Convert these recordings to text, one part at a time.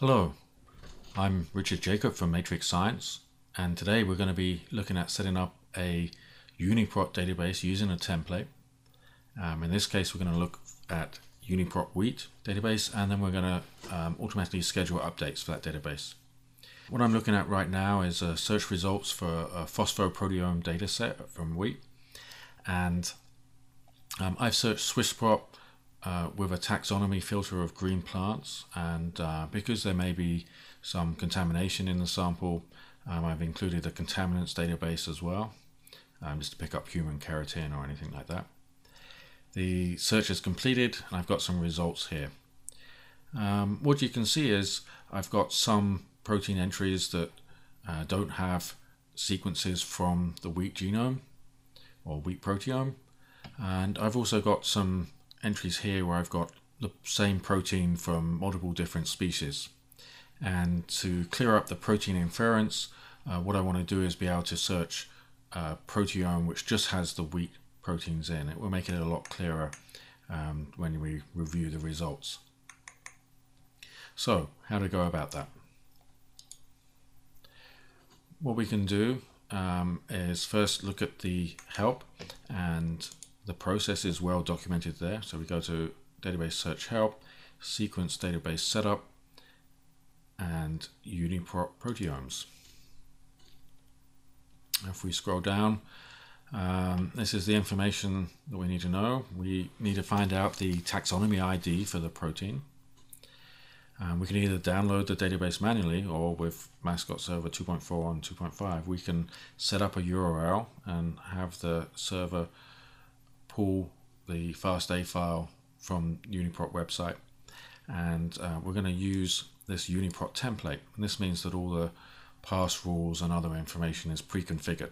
Hello, I'm Richard Jacob from Matrix Science, and today we're going to be looking at setting up a UniProt database using a template. Um, in this case, we're going to look at UniProt Wheat database, and then we're going to um, automatically schedule updates for that database. What I'm looking at right now is uh, search results for a phosphoproteome dataset from wheat, and um, I've searched SwissProt uh, with a taxonomy filter of green plants, and uh, because there may be some contamination in the sample, um, I've included a contaminants database as well, um, just to pick up human keratin or anything like that. The search is completed, and I've got some results here. Um, what you can see is I've got some protein entries that uh, don't have sequences from the wheat genome or wheat proteome, and I've also got some entries here where I've got the same protein from multiple different species. And to clear up the protein inference, uh, what I want to do is be able to search a proteome which just has the wheat proteins in. It will make it a lot clearer um, when we review the results. So, how to go about that? What we can do um, is first look at the help and the process is well documented there. So we go to database search help, sequence database setup, and UniProt proteomes. If we scroll down, um, this is the information that we need to know. We need to find out the taxonomy ID for the protein. Um, we can either download the database manually or with Mascot Server 2.4 and 2.5, we can set up a URL and have the server pull the FASTA file from UniProt website and uh, we're going to use this UniProt template. And this means that all the parse rules and other information is pre-configured.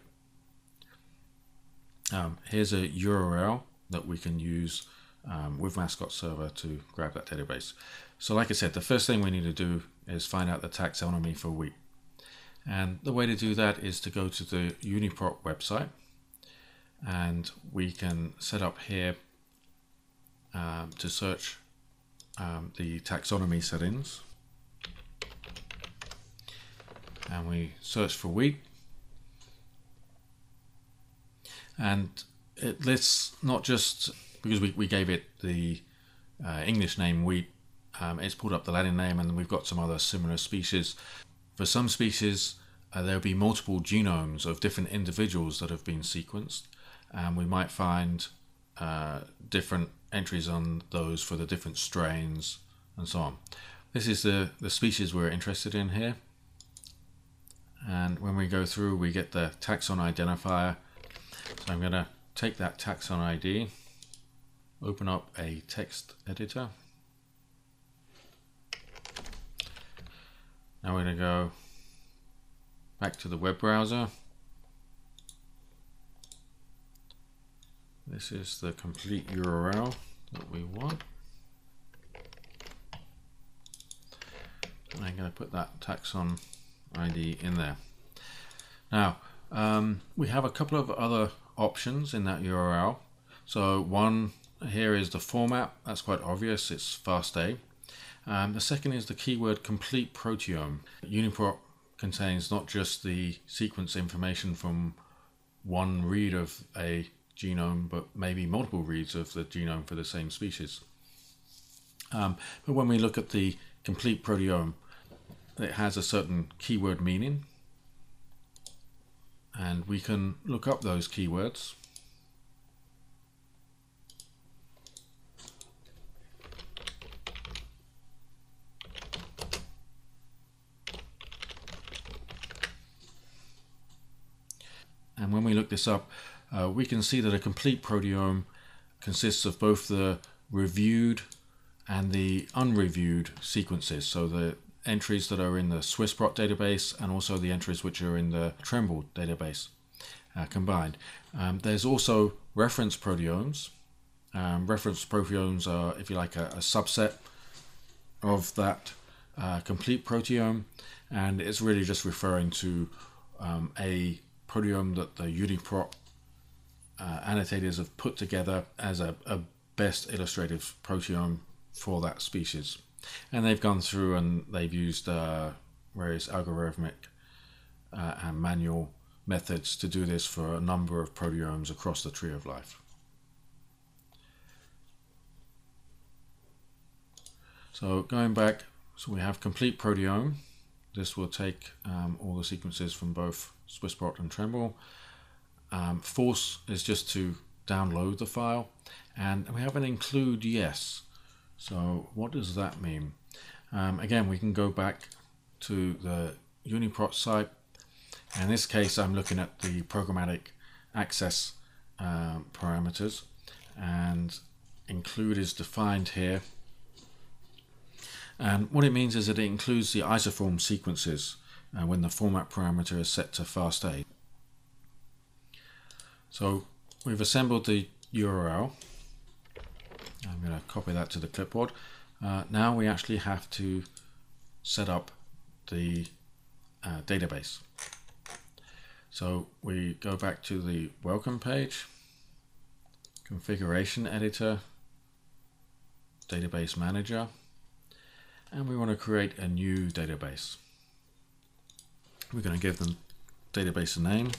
Um, here's a URL that we can use um, with Mascot Server to grab that database. So like I said, the first thing we need to do is find out the taxonomy for wheat. And the way to do that is to go to the UniProt website and we can set up here um, to search um, the taxonomy settings. And we search for wheat. And it lists not just because we, we gave it the uh, English name wheat um, it's pulled up the Latin name and we've got some other similar species. For some species uh, there'll be multiple genomes of different individuals that have been sequenced and we might find uh, different entries on those for the different strains and so on. This is the, the species we're interested in here. And when we go through, we get the taxon identifier. So I'm going to take that taxon ID, open up a text editor. Now we're going to go back to the web browser This is the complete URL that we want. And I'm going to put that taxon ID in there. Now, um, we have a couple of other options in that URL. So one here is the format. That's quite obvious. It's FASTA. Um, the second is the keyword complete proteome. UniProt contains not just the sequence information from one read of a genome, but maybe multiple reads of the genome for the same species. Um, but when we look at the complete proteome, it has a certain keyword meaning, and we can look up those keywords. And when we look this up, uh, we can see that a complete proteome consists of both the reviewed and the unreviewed sequences. So the entries that are in the SwissProt database and also the entries which are in the TrEMBL database uh, combined. Um, there's also reference proteomes. Um, reference proteomes are, if you like, a, a subset of that uh, complete proteome, and it's really just referring to um, a proteome that the UniProt uh, annotators have put together as a, a best illustrative proteome for that species. And they've gone through and they've used uh, various algorithmic uh, and manual methods to do this for a number of proteomes across the tree of life. So going back, so we have complete proteome. This will take um, all the sequences from both Swissprot and Trembl. Um, force is just to download the file and we have an include yes. So what does that mean? Um, again, we can go back to the UniProt site. In this case, I'm looking at the programmatic access um, parameters and include is defined here and what it means is that it includes the isoform sequences uh, when the format parameter is set to FASTA. So we've assembled the URL. I'm going to copy that to the clipboard. Uh, now we actually have to set up the uh, database. So we go back to the welcome page, configuration editor, database manager, and we want to create a new database. We're going to give the database a name.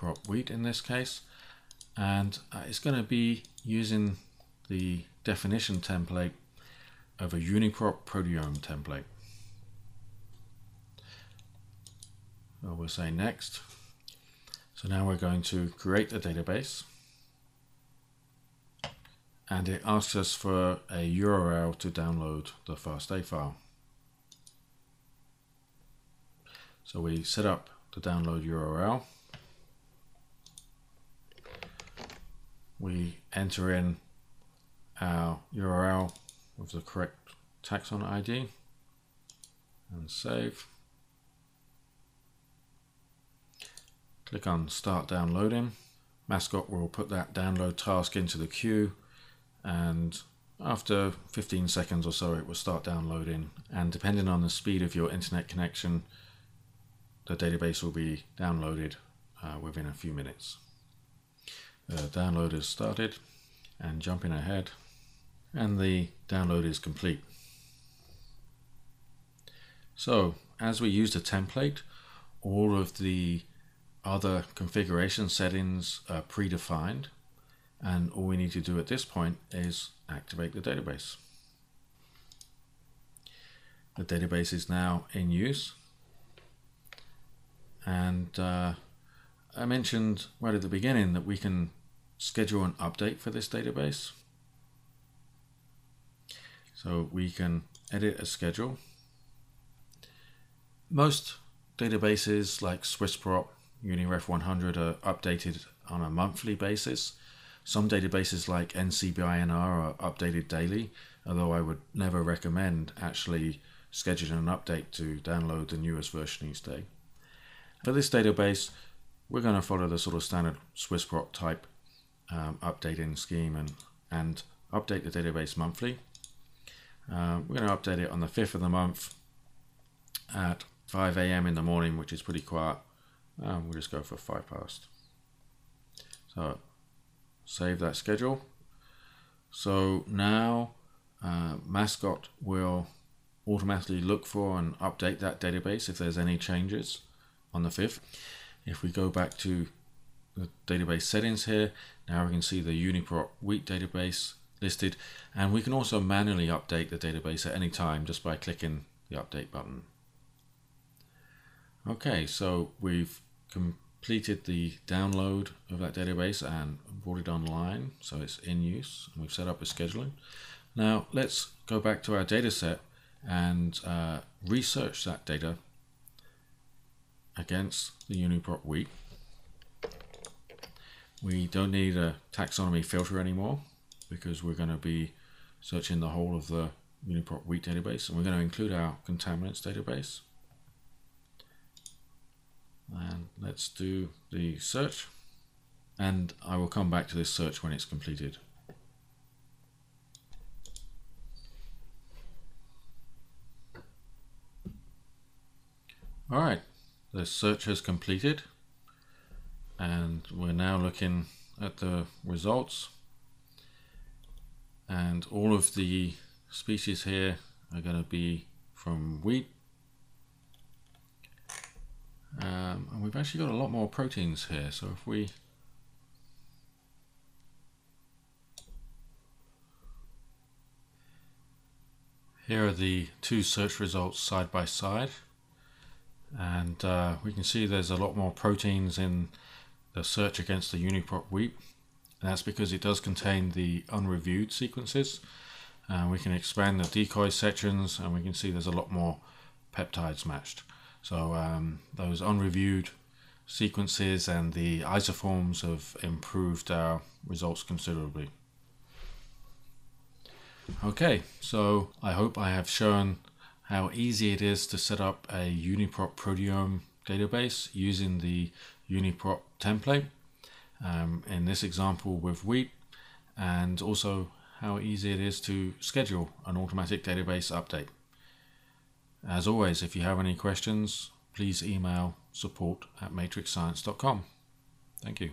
Uniprot wheat in this case and uh, it's going to be using the definition template of a Uniprot proteome template. So we'll say next so now we're going to create the database and it asks us for a URL to download the FASTA file. So we set up the download URL. We enter in our URL with the correct taxon ID and save. Click on Start Downloading. Mascot will put that download task into the queue and after 15 seconds or so it will start downloading and depending on the speed of your internet connection the database will be downloaded uh, within a few minutes. The download is started and jumping ahead and the download is complete. So as we use the template all of the other configuration settings are predefined and all we need to do at this point is activate the database. The database is now in use and uh, I mentioned right at the beginning that we can schedule an update for this database. So we can edit a schedule. Most databases like Swissprot UniRef 100 are updated on a monthly basis. Some databases like NCBINR are updated daily, although I would never recommend actually scheduling an update to download the newest version each day. For this database, we're going to follow the sort of standard Swissprot type um, updating scheme and, and update the database monthly. Uh, we're going to update it on the 5th of the month at 5 a.m. in the morning, which is pretty quiet and we'll just go for 5 past. So save that schedule. So now uh, Mascot will automatically look for and update that database if there's any changes on the 5th. If we go back to the database settings here, now we can see the Uniprot wheat database listed. And we can also manually update the database at any time just by clicking the update button. Okay, so we've completed the download of that database and brought it online so it's in use and we've set up a scheduling. Now let's go back to our data set and uh, research that data against the Uniprot wheat we don't need a taxonomy filter anymore because we're going to be searching the whole of the Uniprot wheat database and we're going to include our contaminants database and let's do the search and I will come back to this search when it's completed. Alright, the search has completed and we're now looking at the results. And all of the species here are going to be from wheat. Um, and we've actually got a lot more proteins here so if we Here are the two search results side by side. And uh, we can see there's a lot more proteins in the search against the Uniprot wheat and that's because it does contain the unreviewed sequences. Uh, we can expand the decoy sections and we can see there's a lot more peptides matched. So um, those unreviewed sequences and the isoforms have improved our results considerably. Okay, so I hope I have shown how easy it is to set up a UniProt proteome database using the UniProt template um, in this example with wheat and also how easy it is to schedule an automatic database update. As always, if you have any questions, please email support at matrixscience.com. Thank you.